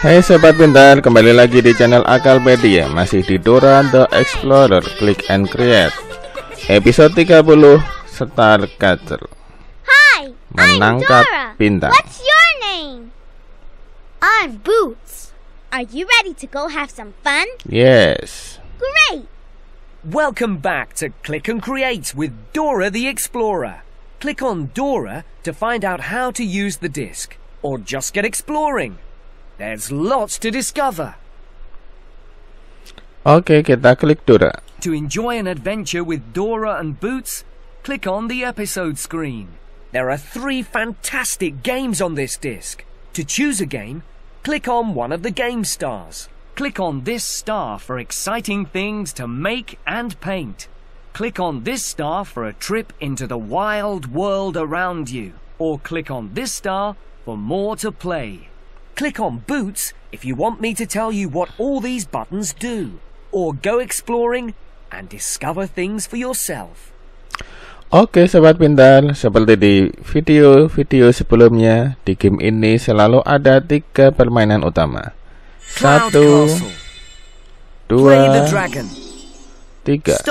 Hai Sobat Pintar, kembali lagi di channel Akalpedia Masih di Dora The Explorer, Click and Create Episode 30, Star Catcher Hi, Menangkap I'm Dora. bintang. What's your name? I'm Boots. Are you ready to go have some fun? Yes Great. Welcome back to Click and Create with Dora the Explorer. Click on Dora to find out how to use the disc, or just get exploring. There's lots to discover. Oke, kita klik Dora To enjoy an adventure with Dora and Boots, click on the episode screen. There are three fantastic games on this disc. To choose a game, click on one of the game stars. Click on this star for exciting things to make and paint. Click on this star for a trip into the wild world around you. Or click on this star for more to play. Click on Boots if you want me to tell you what all these buttons do. Or go exploring and discover things for yourself. Oke Sobat Pintar, seperti di video-video sebelumnya Di game ini selalu ada tiga permainan utama Satu, dua, tiga.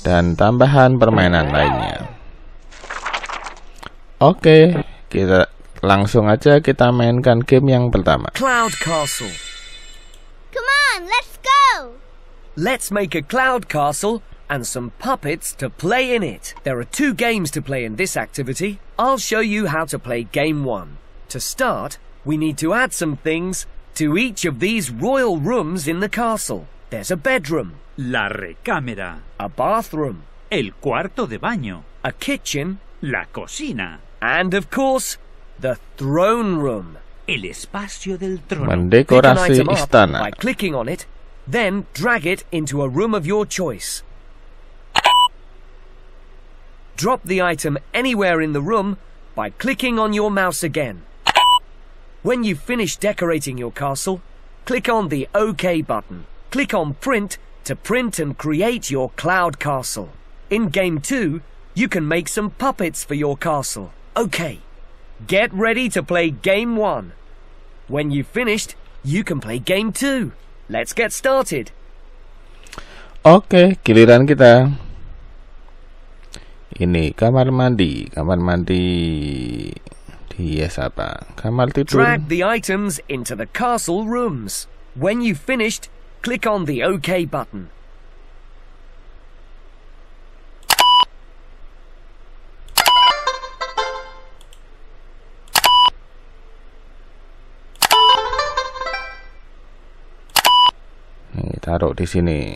Dan tambahan permainan lainnya Oke, kita langsung aja kita mainkan game yang pertama Cloud Castle. Come on, let's go. Let's make a cloud castle and some puppets to play in it. There are two games to play in this activity. I'll show you how to play game one. To start, we need to add some things to each of these royal rooms in the castle. There's a bedroom, La recámara, a bathroom, el cuarto de baño, a kitchen, la cocina, and of course, the throne room. el espacio del trono. Pick an Mendekorasi item istana by clicking on it, then drag it into a room of your choice. Drop the item anywhere in the room by clicking on your mouse again. When you've finished decorating your castle, click on the OK button. Click on Print to print and create your cloud castle. In Game 2, you can make some puppets for your castle. OK, get ready to play Game 1. When you've finished, you can play game two. Let's get started. Oke, giliran kita. Ini kamar mandi, kamar mandi. Dihias apa? Kamar tidur. Drag the items into the castle rooms. When you've finished, click on the OK button. Nih, taruh di sini.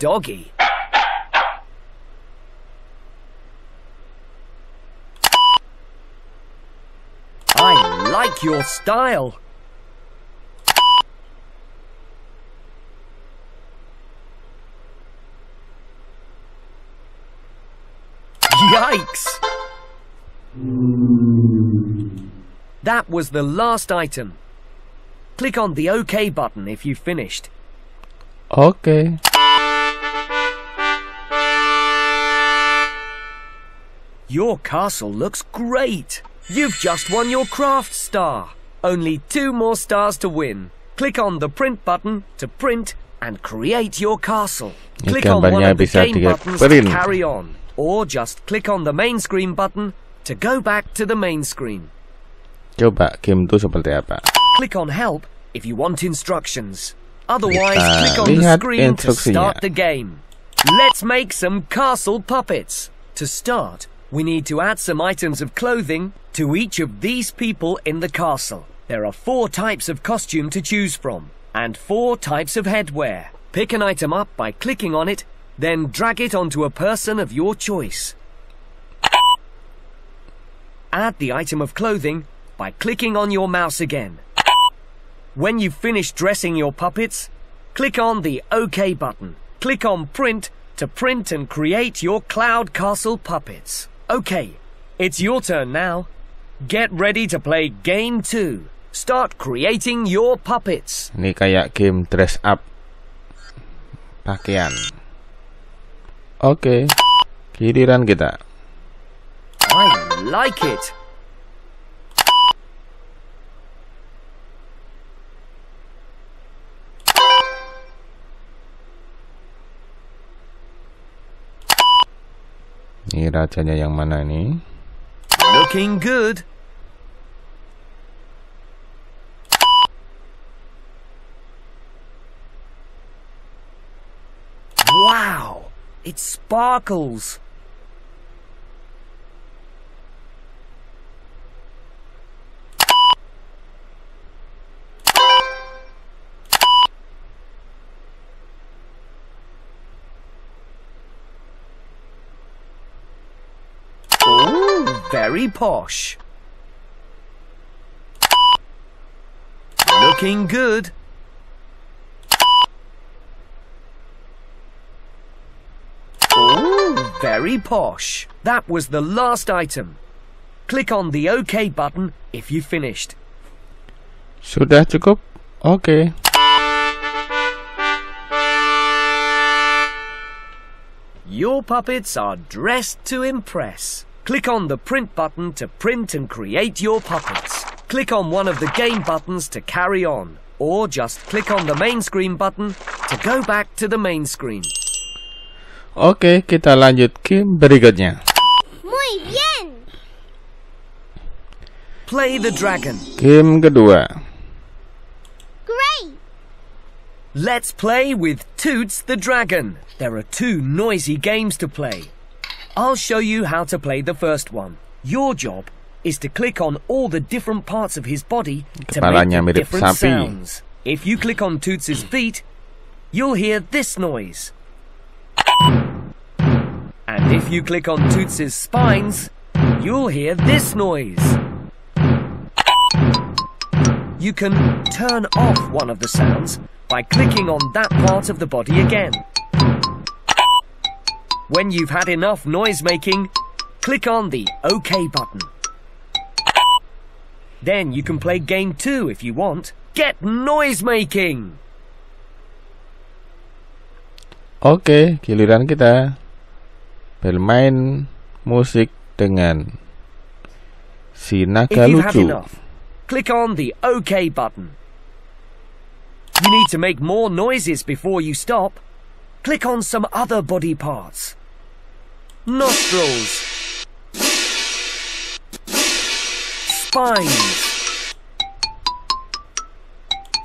Doggy. I like your style. Yikes! That was the last item. Click on the OK button if you've finished. Oke. Your castle looks great. You've just won your craft star. Only two more stars to win. Click on the print button to print and create your castle. Click on one of the game buttons to carry on. Or just click on the main screen button to go back to the main screen. Coba game itu seperti apa? Click on help if you want instructions. Otherwise, Kita click on the screen to start the game. Let's make some castle puppets. To start, we need to add some items of clothing to each of these people in the castle. There are four types of costume to choose from, and four types of headwear. Pick an item up by clicking on it, then drag it onto a person of your choice. Add the item of clothing by clicking on your mouse again. When you've finished dressing your puppets, click on the OK button. Click on Print to print and create your Cloud Castle puppets. OK, it's your turn now. Get ready to play Game 2. Start creating your puppets. Ini kayak game dress up pakaian. Oke, giliran kita. I like it. Ini rajanya yang mana nih? Looking good. Wow! It sparkles. Ooh, very posh. Looking good. Ooh, very posh. That was the last item. Click on the OK button if you finished. Sudah cukup? Oke. Okay. Your puppets are dressed to impress. Click on the print button to print and create your puppets. Click on one of the game buttons to carry on, or just click on the main screen button to go back to the main screen. Oke, kita lanjut game berikutnya. Muy bien. Play the dragon. Game kedua. Great. Let's play with Toots the Dragon. There are two noisy games to play. I'll show you how to play the first one. Your job is to click on all the different parts of his body to Kepalanya make the different sapi. sounds. If you click on Toots's feet, you'll hear this noise. And if you click on Toots's spines, you'll hear this noise. You can turn off one of the sounds by clicking on that part of the body again. When you've had enough noise making, click on the OK button. Then you can play game 2 if you want. Get noise making! Oke, giliran kita bermain musik dengan si If naga lucu. enough, click on the OK button. You need to make more noises before you stop. Click on some other body parts. Nostrils. Spines.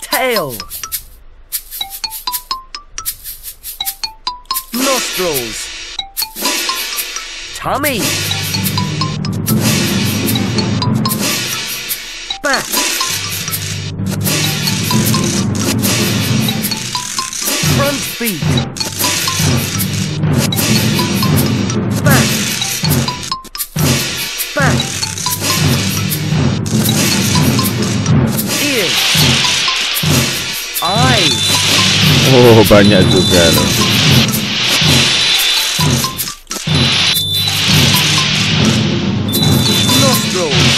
Tail. Nostrils. Tummy. Back. Front feet. Oh, banyak juga loh. Nostrils.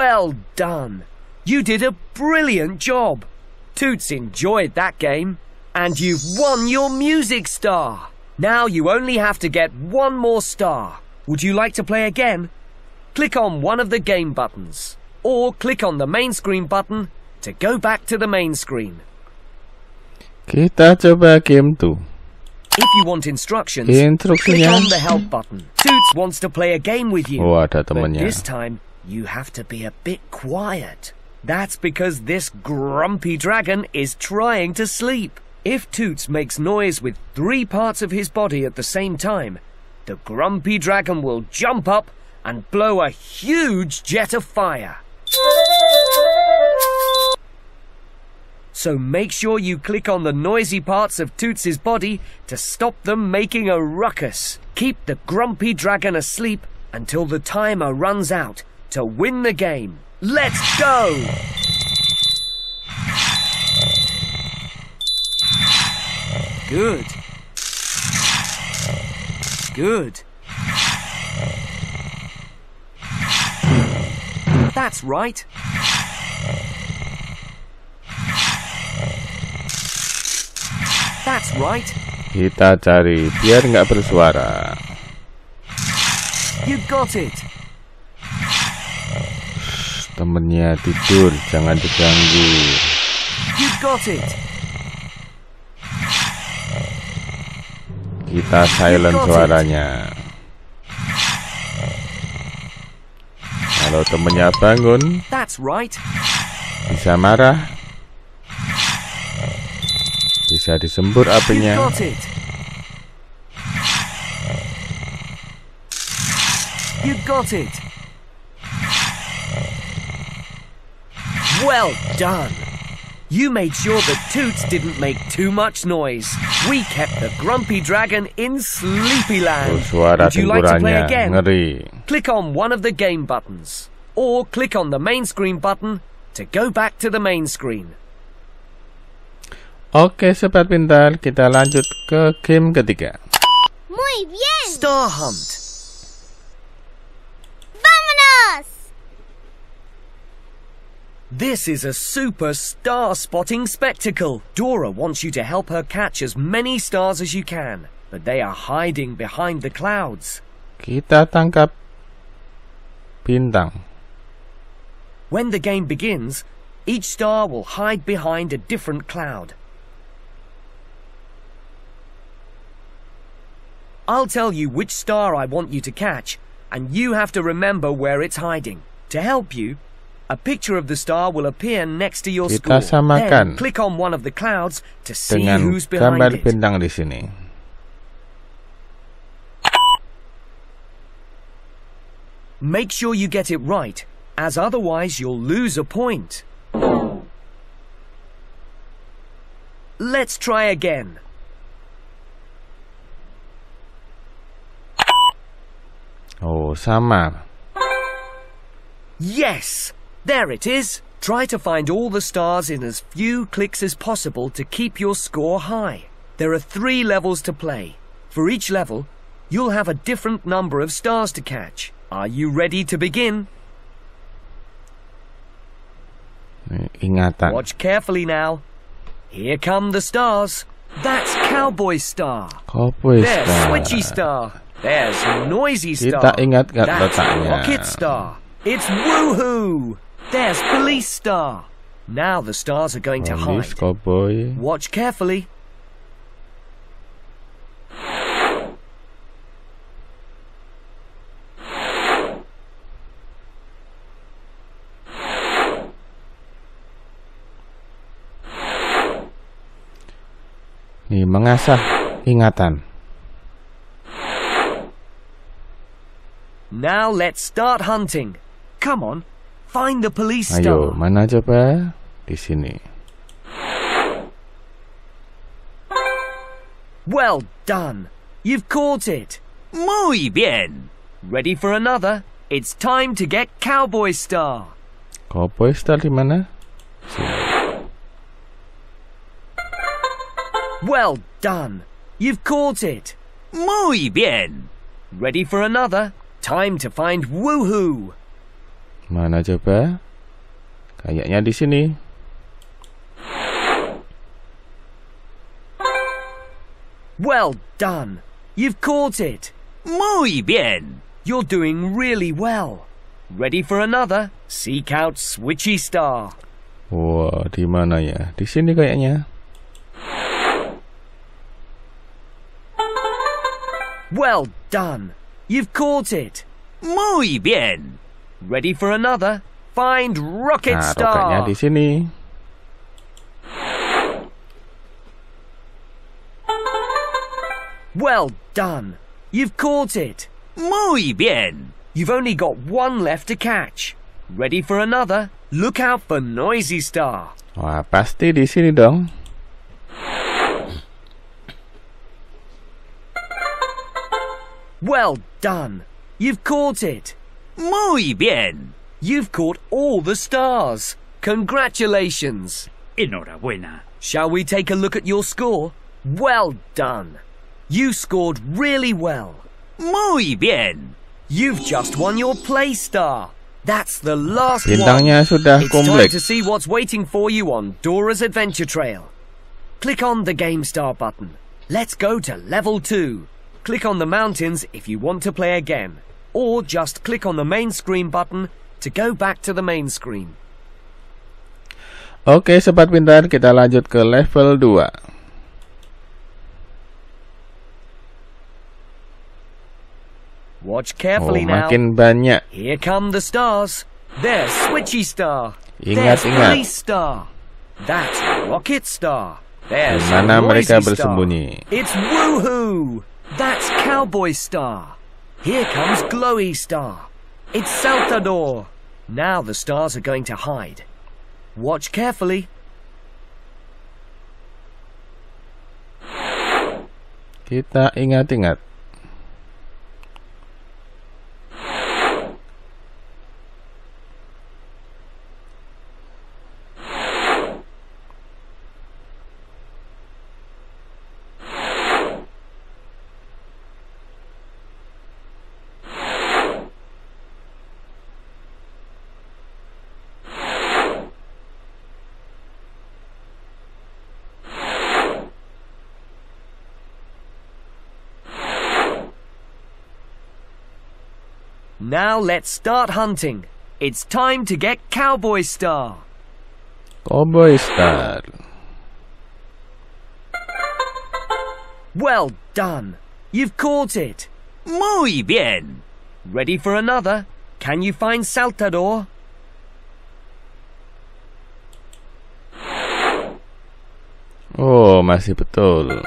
Well done. You did a brilliant job. Toots enjoyed that game. And you've won your music star. Now you only have to get one more star. Would you like to play again? Click on one of the game buttons. Or click on the main screen button to go back to the main screen. Kita coba game 2. If you want instructions, click on the help button. Toots wants to play a game with you. Oh, ada But this time, you have to be a bit quiet. That's because this grumpy dragon is trying to sleep. If Toots makes noise with three parts of his body at the same time, the grumpy dragon will jump up and blow a huge jet of fire. So make sure you click on the noisy parts of Toots's body to stop them making a ruckus. Keep the grumpy dragon asleep until the timer runs out to win the game. Let's go! Good. Good. That's right. That's right. Kita cari biar nggak bersuara. You got it. Temennya tidur, jangan diganggu. You got it. Kita silent suaranya. Kalau temennya bangun, bisa marah. Bisa disembur apinya. got it. You got it. Well done. You made sure that Toots didn't make too much noise. We kept the grumpy dragon in Sleepy Oh, Land. Would you like to play again? ngeri. Click on one of the game buttons, or click on the main screen button to go back to the main screen. Oke, sobat pintar, kita lanjut ke game ketiga. Muy bien. Star Hunt. Vámonos. This is a super star spotting spectacle. Dora wants you to help her catch as many stars as you can, but they are hiding behind the clouds. Kita tangkap bintang. When the game begins, each star will hide behind a different cloud. I'll tell you which star I want you to catch, and you have to remember where it's hiding. To help you, a picture of the star will appear next to your Kita score. samakan Then click on one of the clouds to see Dengan who's behind gambar it. bintang di sini. Make sure you get it right, as otherwise you'll lose a point. Let's try again. Oh, sama. Yes! There it is! Try to find all the stars in as few clicks as possible to keep your score high. There are three levels to play. For each level, you'll have a different number of stars to catch. Are you ready to begin? Ingatan. Watch carefully now. Here come the stars. That's Cowboy Star. Cowboy There's Star. Switchy Star. There's Noisy Kita Star. ingat nggak That's letaknya? Rocket Star. It's Woohoo. There's Police Star. Now the stars are going to hide. cowboy. Watch carefully. Nih, mengasah ingatan. Now let's start hunting. Come on, find the police Ayo, mana coba? Eh? Di sini. Well done. You've caught it. Muy bien. Ready for another? It's time to get Cowboy Star. Cowboy Star di mana? Well done. You've caught it. Muy bien. Ready for another? Time to find Woohoo. Mana coba? Kayaknya di sini. Well done. You've caught it. Muy bien. You're doing really well. Ready for another? Seek out Switchy Star. Wah, di mana ya? Di sini kayaknya. Well done. You've caught it. Muy bien. Ready for another? Find Rocket Nah, roketnya Star. di sini. Well done. You've caught it. Muy bien. You've only got one left to catch. Ready for another? look out for Noisy Star. Wah, pasti di sini dong. Well done. You've caught it. Muy bien. You've caught all the stars. Congratulations. Enhorabuena. Shall we take a look at your score? Well done. You scored really well. Muy bien. You've just won your Play Star. That's the last one. Bintangnya sudah It's time to see what's waiting for you on Dora's Adventure Trail. Click on the Game Star button. Let's go to level 2. Click on the mountains if you want to play again. Or just click on the main screen button to go back to the main screen. Oke, sobat pintar, kita lanjut ke level 2. Watch Oh, carefully now. banyak. Here come the stars. There's Switchy Star. Ingat, There's ingat. Police Star. That's Rocket Star. There's Di mana mereka Noisy Star. bersembunyi? It's Woohoo. That's Cowboy Star. Here comes Glowy Star. It's Saltador. Now the stars are going to hide. Watch carefully. Kita ingat-ingat. Now let's start hunting. It's time to get Cowboy Star. Cowboy Star. Well done. You've caught it. Muy bien. Ready for another? Can you find Saltador? Oh, masih betul.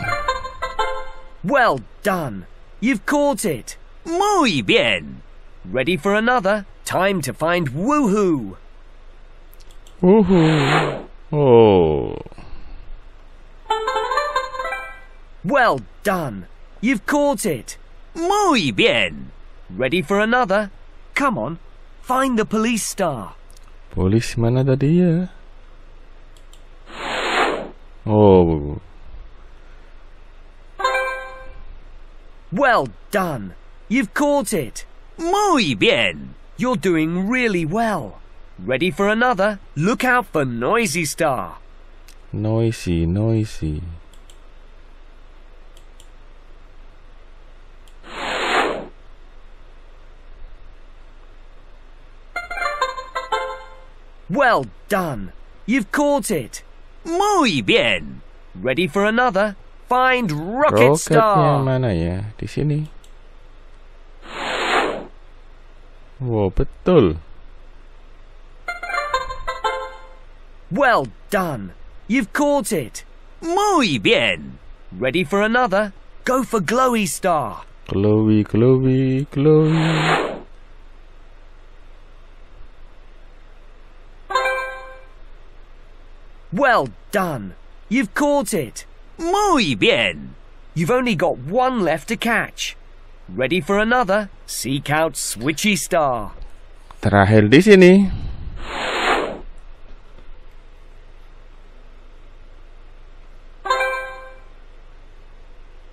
Well done. You've caught it. Muy bien. Ready for another? Time to find Woohoo. Uhu. Oh. Well done. You've caught it. Muy bien. Ready for another? Come on. Find the police star. Polis mana tadi ya? Oh. Well done. You've caught it. Muy bien. You're doing really well. Ready for another? Look out for Noisy Star. Noisy, noisy. Well done. You've caught it. Muy bien. Ready for another? Find Rocket Star. mana ya? Di sini. Wow, betul. Well done. You've caught it. Muy bien. Ready for another? Go for Glowy Star. Glowy, glowy, glowy. Well done. You've caught it. Muy bien. You've only got one left to catch. Ready for another? Seek out Switchy Star. Terakhir di sini.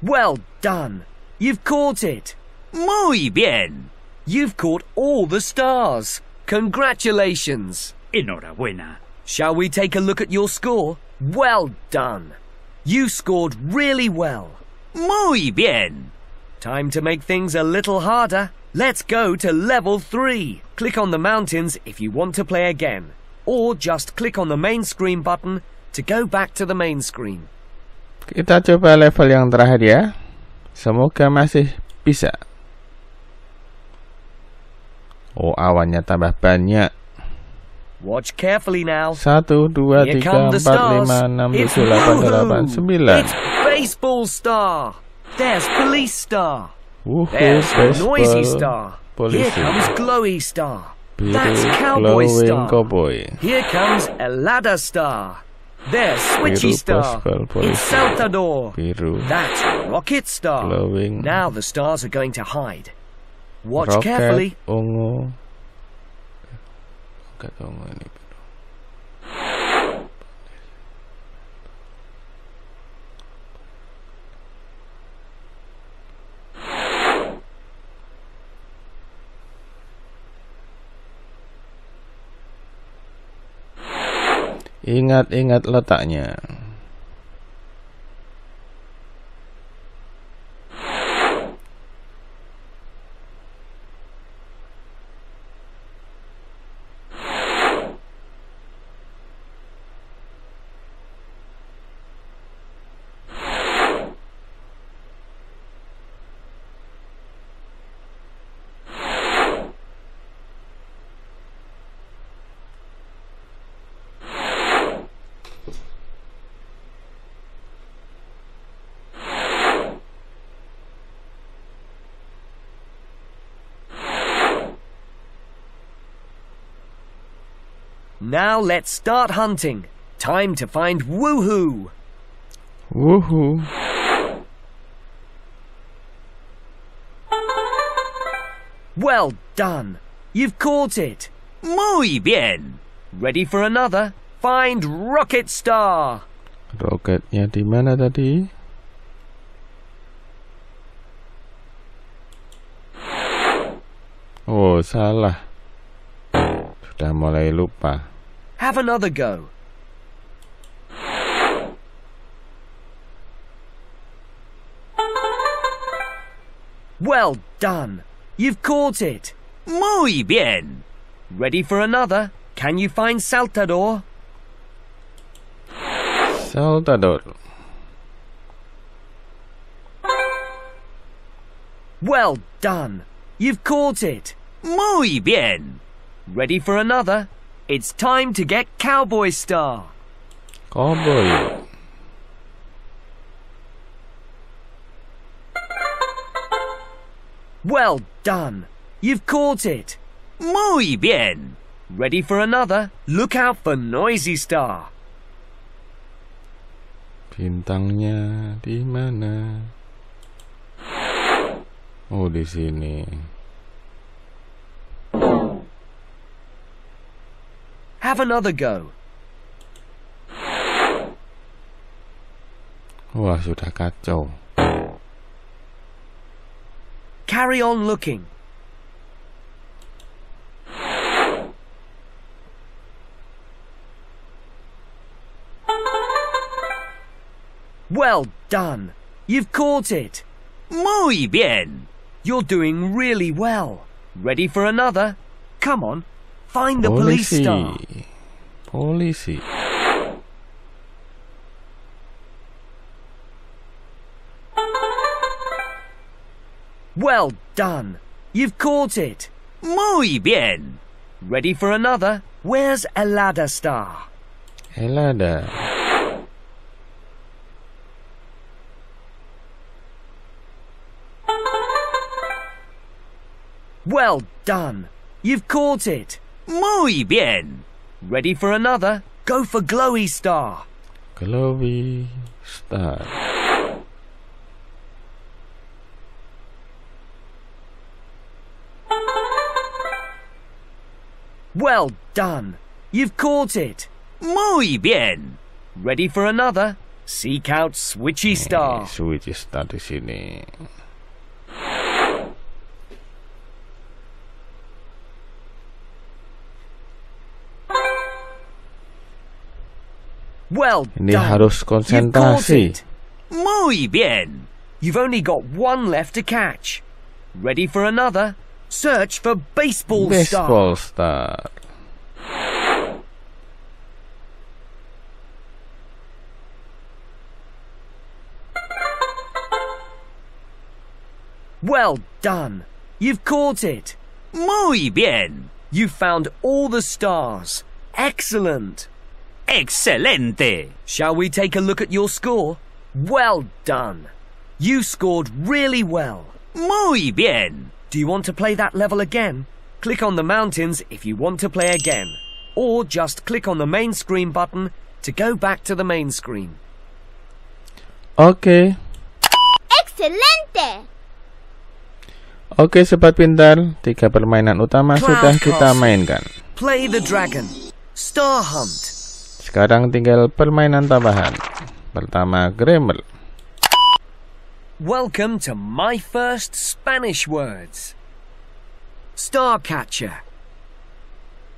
Well done. You've caught it. Muy bien. You've caught all the stars. Congratulations. Enhorabuena. Shall we take a look at your score? Well done. You scored really well. Muy bien. Time to make things a little harder. Let's go to level 3. Click on the mountains if you want to play again. Or just click on the main screen button to go back to the main screen. Kita coba level yang terakhir ya. Semoga masih bisa. Oh, awannya tambah banyak. Watch carefully now. Satu, dua, Here tiga, empat, lima, enam, tujuh, delapan, delapan, sembilan. It's Baseball Star. There's Police Star. There's Noisy Star. Here comes Glowy Star. That's Cowboy Star. cowboy. Here comes Elada Star. There's Switchy Star. It's Saltador. That's Rocket Star. glowing Now the stars are going to hide. Watch rocket carefully. ungu. Roket ungu ini Ingat-ingat letaknya. Now let's start hunting. Time to find Woohoo. Woohoo. Well done. You've caught it. Muy bien. Ready for another? Find Rocket Star. Roketnya di mana tadi? Oh, salah. Sudah mulai lupa. Have another go. Well done. You've caught it. Muy bien. Ready for another? Can you find Saltador? Saltador. Well done. You've caught it. Muy bien. Ready for another? It's time to get Cowboy Star. Cowboy. Well done. You've caught it. Muy bien. Ready for another? Look out for Noisy Star. Bintangnya di mana? Oh, di sini. Have another go. Wah, sudah kacau. Carry on looking. Well done. You've caught it. Muy bien. You're doing really well. Ready for another? Come on. Find the police Polisi. star. Polisi. Well done. You've caught it. Muy bien. Ready for another? Where's Elada Star? Elada. Well done. You've caught it. Muy bien. Ready for another? Go for Glowy Star. Glowy Star. Well done. You've caught it. Muy bien. Ready for another? Seek out Switchy Star. Switchy Star di sini. Well Ini done. harus konsentrasi. Muy bien. You've only got one left to catch. Ready for another? Search for Baseball, Baseball Star. Star. Well done. You've caught it. Muy bien. You've found all the stars. Excellent. Excelente. Shall we take a look at your score? Well done. You scored really well. Muy bien. Do you want to play that level again? Click on the mountains if you want to play again, or just click on the main screen button to go back to the main screen. Okay. Excelente! oke sobat pintar, tiga permainan utama Cloud sudah kita mainkan. Play the dragon. Star Hunt. Sekarang tinggal permainan tambahan. Pertama, grammar. Welcome to my first Spanish words. Starcatcher.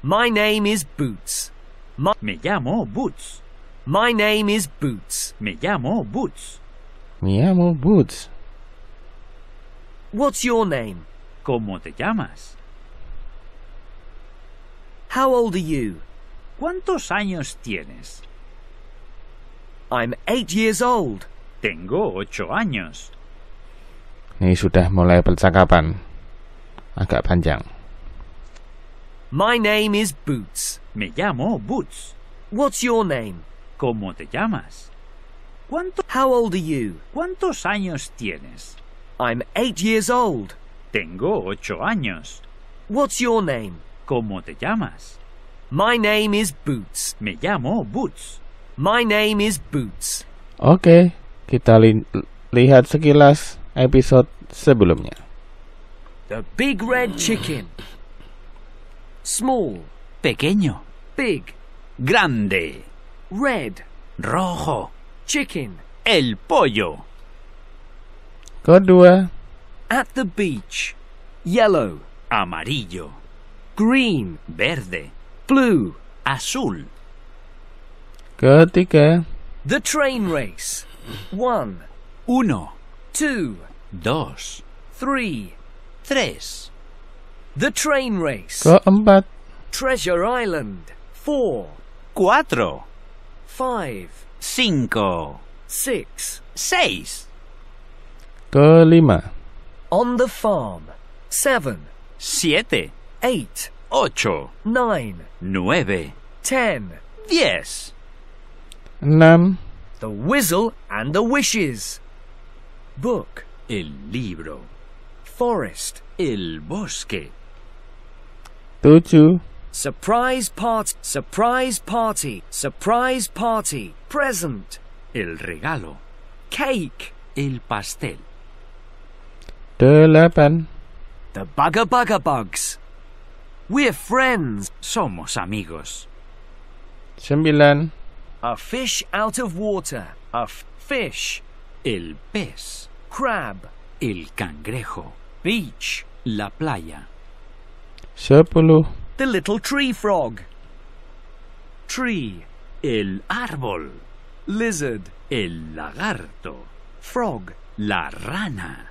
My name is Boots. My, Me llamo Boots. my name is Boots. Me llamo Boots. Me llamo Boots. What's your name? ¿Cómo te llamas? How old are you? ¿Cuántos años tienes? I'm eight years old. Tengo ocho años. Ini sudah mulai percakapan. Agak panjang. My name is Boots. Me llamo Boots. What's your name? ¿Cómo te llamas? ¿Cuánto- How old are you? ¿Cuántos años tienes? I'm eight years old. Tengo ocho años. What's your name? ¿Cómo te llamas? My name is Boots. Me llamo Boots. My name is Boots. Oke, kita li- lihat sekilas episode sebelumnya. The big red chicken. Small, Pequeño. big, Grande. red, Rojo. chicken. El pollo. Kedua, At the beach. Yellow, Amarillo. green, Verde. Blue. Azul. ketiga, The train race. One, Uno. two, Dos. three. Tres. The train race. keempat, Treasure Island. Four, Cuatro. five, Cinco. six. Seis. kelima, On the farm. Seven, Siete. eight, Ocho. nine, Nueve. ten. Diez. enam, The Wizzle and the Wishes. Book. El libro. Forest. El bosque. tujuh, Surprise party. Surprise party. Surprise party. Present. El regalo. Cake. El pastel. delapan, The Bugger Bugger Bugs. We're friends. Somos amigos. sembilan, A fish out of water. A fish. El pez. Crab. El cangrejo. Beach. La playa. sepuluh, The little tree frog. Tree. El árbol. Lizard. El lagarto. Frog. La rana.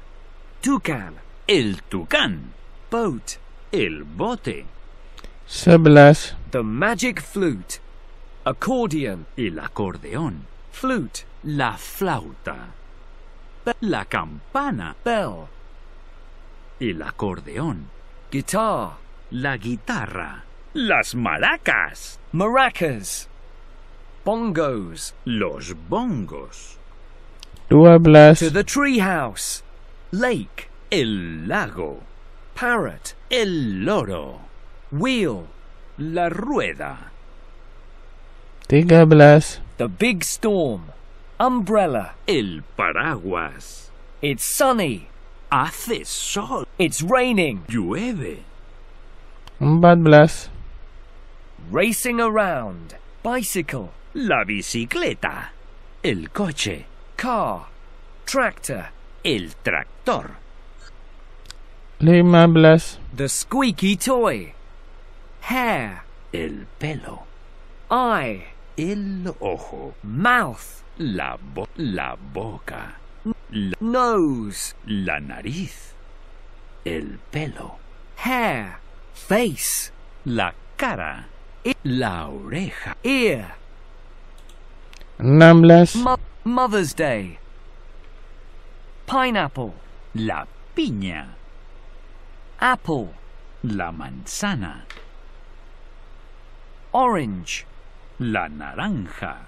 Toucan. El tucán. Boat. El bote. sebelas, The magic flute. Accordion. El acordeón. Flute. La flauta. La campana. Bell. El acordeón. Guitar. La guitarra. Las maracas. Maracas. Bongos. Los bongos. dua belas, To the treehouse. Lake. El lago. Parrot. El loro. Wheel. La rueda. tiga belas, The big storm. Umbrella. El paraguas. It's sunny. Hace sol. It's raining. Llueve. belas, Racing around. Bicycle. La bicicleta. El coche. Car. Tractor. El tractor. Lima belas, The squeaky toy. Hair. El pelo. Eye. El ojo. Mouth. La, bo- la boca. La, Nose. la nariz. El pelo. Hair. Face. La cara. La oreja. Ear. enam Mo- Mother's Day. Pineapple. La piña. Apple. La manzana. Orange. La naranja.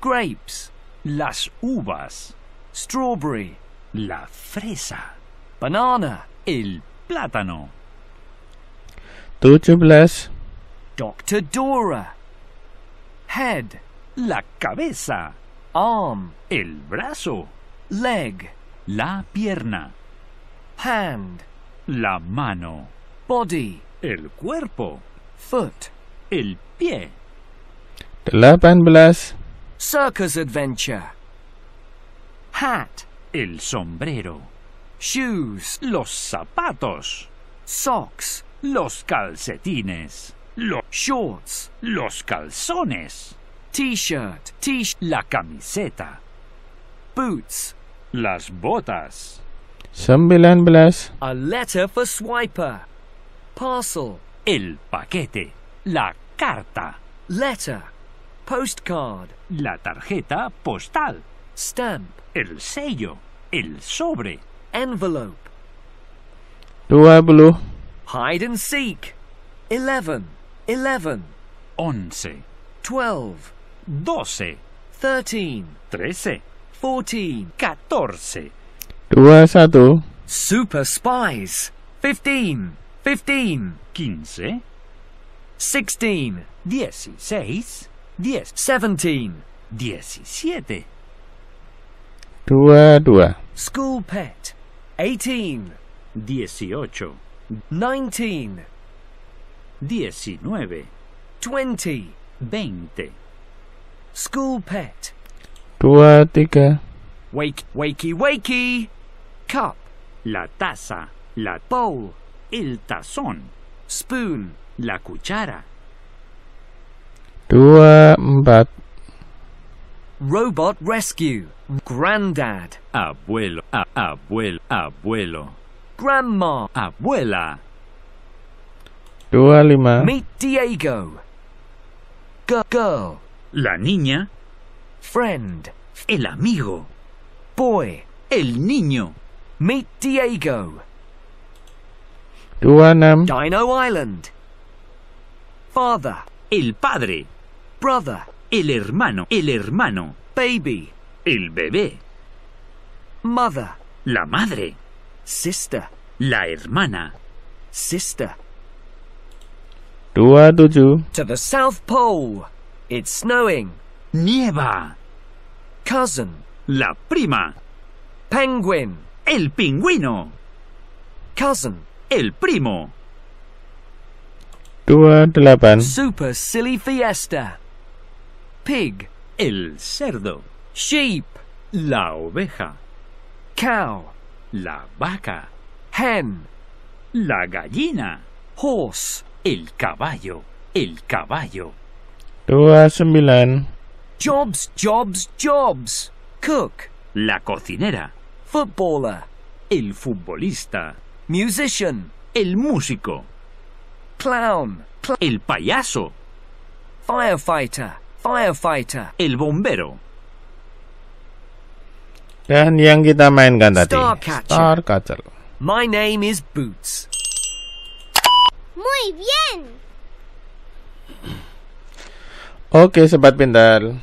Grapes. Las uvas. Strawberry. La fresa. Banana. El plátano. 17 Dr. Dora. Head, La cabeza. arm, El brazo. leg, La pierna. hand, La mano. body, El cuerpo. foot. El pie. 18 Circus adventure. Hat, El sombrero. shoes, Los zapatos. socks, Los calcetines. Los, shorts, los calzones. t-shirt, t La camiseta. boots. Las botas. 19 A letter for swiper. Parcel, El paquete. La carta. letter, postcard, La tarjeta postal. stamp, El sello. El sobre. envelope, 20 hide and seek. 11, 11, Once. 12, Doce. 13, Trece. 14. Catorce. 21 Super spies. 15, 15, Quince. 16, Dieciséis. Diez. 17. Diecisiete. 22 School pet. 18, Dieciocho. 19, Diecinueve. 20. Veinte. School pet. 23 Wake, wakey, wakey. Cup, La taza. La bowl, el tazón. spoon, La cuchara. 24 robot rescue. Granddad, Abuelo. a- abuelo. Abuelo. grandma. Abuela. 25 Meet Diego. G- girl, La niña. friend, El amigo. boy. El niño. Meet Diego. 26 Dino Island. Father, El padre. brother, El hermano. El hermano. baby, El bebé. mother, La madre. sister, La hermana. sister. 27 To the South Pole. It's snowing. Nieva. Cousin, La prima. penguin, El pingüino. cousin. El primo. 28 Super silly fiesta. Pig, El cerdo. sheep, La oveja. cow, La vaca. hen, La gallina. horse, El caballo. El caballo. 29 jobs, jobs, jobs. Cook, La cocinera. Footballer, El futbolista. musician, El músico. clown, cl- El payaso. firefighter, firefighter. El bombero. Dan yang kita mainkan tadi Starcatcher. Starcatcher My name is Boots. Muy bien. Oke sobat pintar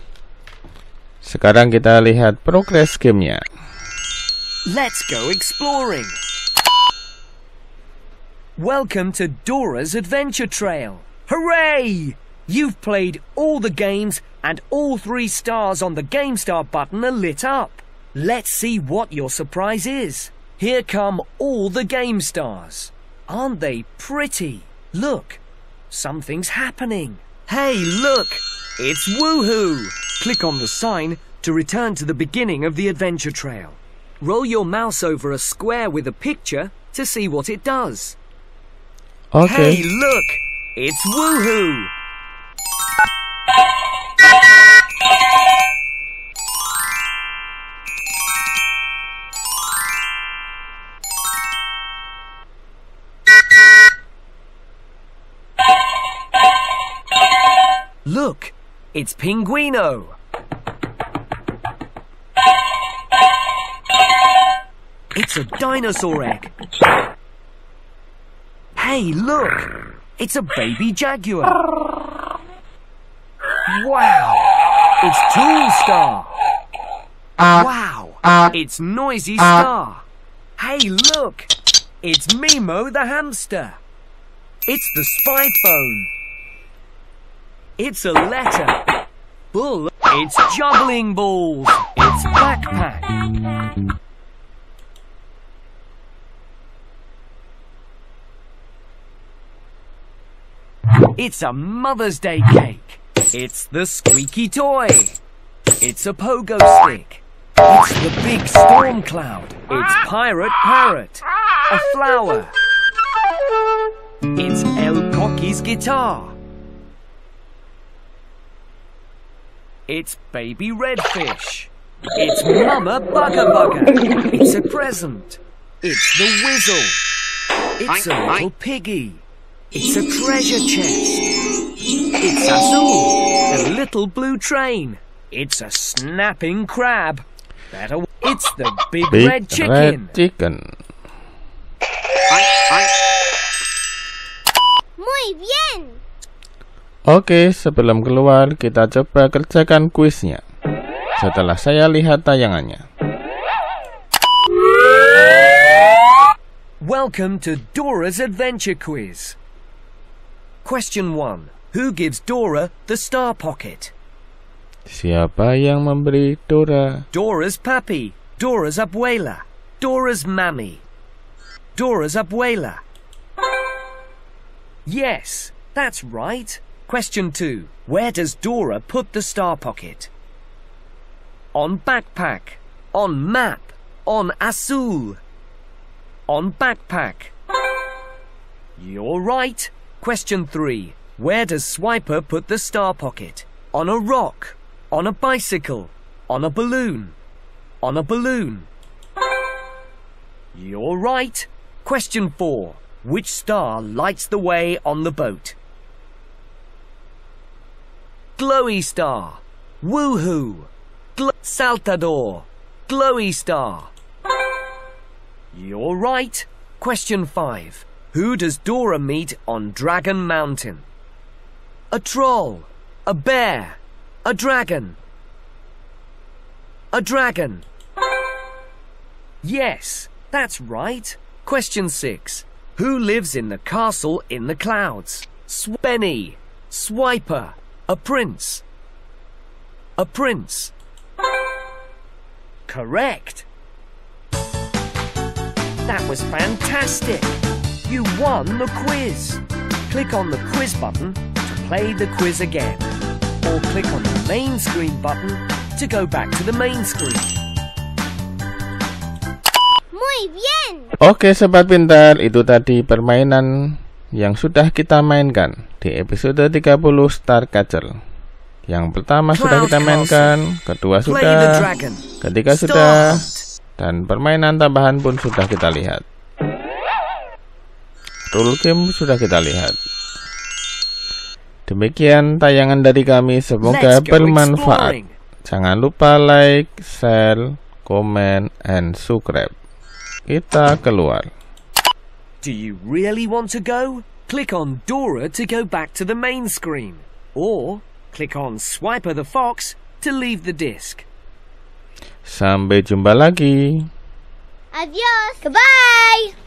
Sekarang kita lihat progres gamenya Let's go exploring. Welcome to Dora's Adventure Trail. Hooray! You've played all the games and all three stars on the GameStar button are lit up. Let's see what your surprise is. Here come all the Game Stars. Aren't they pretty? Look, something's happening. Hey, look! It's Woohoo! Click on the sign to return to the beginning of the adventure trail. Roll your mouse over a square with a picture to see what it does. Okay. Hey, look! It's Woohoo! Look, it's Pinguino. It's a dinosaur egg. Hey, look! It's a baby jaguar. Wow! It's Tool Star. Wow! It's Noisy Star. Hey, look! It's Mimo the hamster. It's the spy phone. It's a letter. Bull. It's juggling balls. It's backpack. It's a Mother's Day cake. It's the squeaky toy. It's a pogo stick. It's the big storm cloud. It's pirate parrot. A flower. It's El Coquí's guitar. It's baby redfish. It's Mama Bugger Bugger. It's a present. It's the whistle. It's a little piggy. It's a treasure chest. It's Azul, the little blue train. It's a snapping crab. Better. It's the big, Big red chicken. Red Chicken. Muy bien. Oke, sebelum keluar kita coba kerjakan kuisnya. Setelah saya lihat tayangannya. Welcome to Dora's Adventure Quiz. Question 1. Who gives Dora the star pocket? Siapa yang memberi Dora? Dora's pappy. Dora's abuela. Dora's mammy. Dora's abuela. Yes, that's right. Question 2. Where does Dora put the star pocket? On backpack. On map. On azul. On backpack. You're right. Question 3. Where does Swiper put the star pocket? On a rock. On a bicycle. On a balloon. On a balloon. You're right. Question 4. Which star lights the way on the boat? Glowy star. Woohoo. Gl- Saltador. Glowy star. You're right. Question 5. Who does Dora meet on Dragon Mountain? A troll. A bear. A dragon. A dragon. Yes, that's right. Question 6. Who lives in the castle in the clouds? Spenny. Swiper. A prince. A prince. Correct. That was fantastic. You won the quiz. Click on the quiz button to play the quiz again. Or click on the main screen button to go back to the main screen. Muy bien. Oke sobat pintar, itu tadi permainan yang sudah kita mainkan di episode 30 Star Catcher. Yang pertama sudah kita mainkan, kedua sudah, ketiga sudah, dan permainan tambahan pun sudah kita lihat. Rule game sudah kita lihat. Demikian tayangan dari kami, semoga bermanfaat. exploring. Jangan lupa like, share, comment, and subscribe. Kita keluar. Do you really want to go? Click on Dora to go back to the main screen. Or click on Swiper the Fox to leave the disc. Sampai jumpa lagi. Adiós. Goodbye.